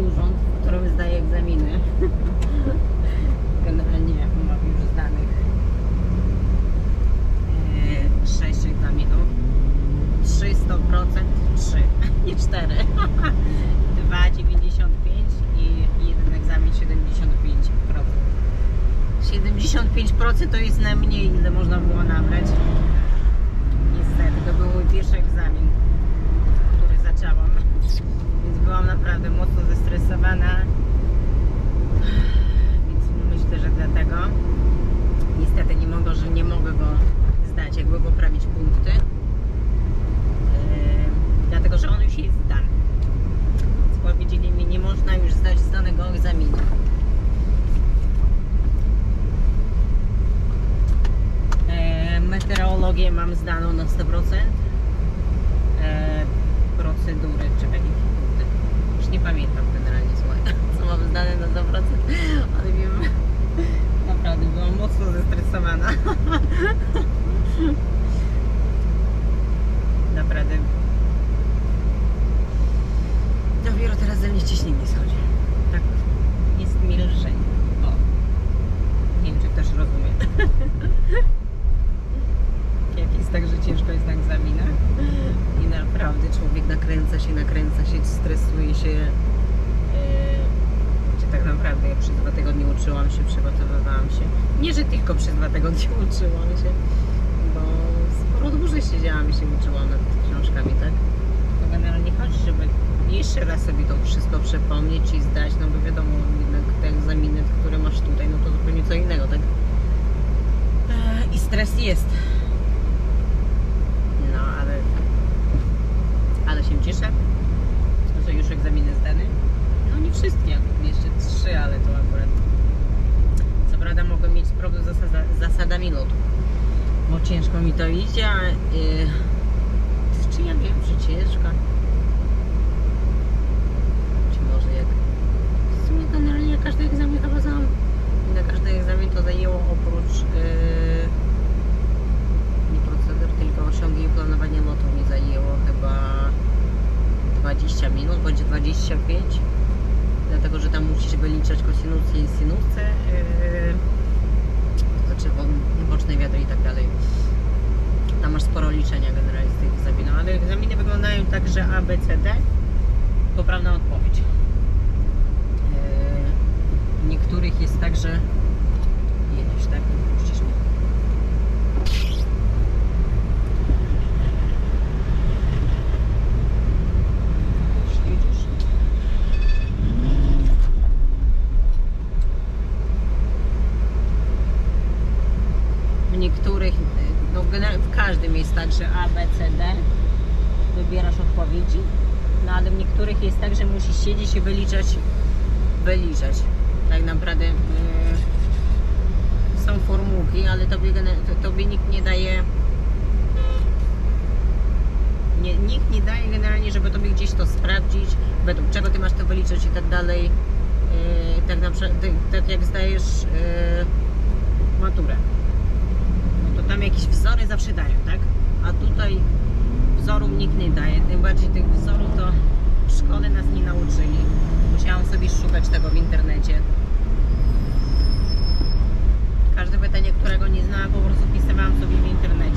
urząd, w którym zdaję egzaminy. Generalnie mam już zdanych e, sześć egzaminów. 3 100%, 3, nie 4. 2,95 i jeden egzamin 75%. 75% to jest najmniej, ile można było nabrać. Niestety, to był mój pierwszy egzamin, który zaczęłam. Więc byłam naprawdę mocno zestresowana. Więc myślę, że dlatego niestety nie mogę, że nie mogę go jakby poprawić punkty. Dlatego, że on już jest zdany. Powiedzieli mi, nie można już zdać zdanego egzaminu. Meteorologię mam zdaną na 100%. E, procedury, czekaj, kurde, już nie pamiętam generalnie słuchaj, co mam zdane na 100%, ale wiem, naprawdę byłam mocno zestresowana. Naprawdę. Dopiero teraz ze mnie ciśnienie schodzi. Tak, jest mi. O. Nie wiem, czy ktoś rozumie. Jak jest tak, że ciężko jest na egzaminach i naprawdę człowiek nakręca się, nakręca się, stresuje się. Yy, Czy tak naprawdę ja przez dwa tygodnie uczyłam się, przygotowywałam się. Nie, że tylko przez dwa tygodnie uczyłam się, bo sporo dłużej siedziałam i się uczyłam nad książkami, tak? To generalnie chodzi, żeby jeszcze raz sobie to wszystko przypomnieć i zdać, no bo wiadomo, jednak te egzaminy, które masz tutaj, no to zupełnie co innego, tak? Eee, I stres jest. No, ale ale się cieszę, że już egzaminy zdane. No nie wszystkie, jeszcze trzy, ale to akurat co prawda mogę mieć problem z zasada, zasadami lotu, bo ciężko mi to idzie, a, yy, czy ja wiem, czy ciężko? Czy może jak w sumie generalnie każdy egzamin chyba znam i na każdy egzamin to zajęło oprócz yy, nie procedur, tylko osiągi i planowanie lotu mi zajęło chyba 20 minut, bądź 25 dlatego, że tam musisz wyliczać kosinusy i sinusy yy, znaczy boczne wiatry i tak dalej. Tam masz sporo liczenia generalnie z tych egzaminów, ale egzaminy wyglądają tak, że A, B, C, D poprawna odpowiedź. Yy, niektórych jest tak, że jedziesz, tak? Puścisz mnie Jedziesz. W niektórych, no generalnie w każdym jest tak, że A, B, C, D wybierasz odpowiedzi, no ale w niektórych jest tak, że musisz siedzieć i wyliczać, wyliczać. Tak naprawdę yy, są formułki, ale tobie, tobie nikt nie daje nie, nikt nie daje generalnie, żeby tobie gdzieś to sprawdzić, według czego ty masz to wyliczyć i tak dalej. Yy, tak, na, tak jak zdajesz yy, maturę. No to tam jakieś zawsze dają, tak? A tutaj wzorów nikt nie daje. Tym bardziej tych wzorów to w szkole nas nie nauczyli. Musiałam sobie szukać tego w internecie. Każde pytanie, którego nie znałam, po prostu wpisywałam sobie w internecie.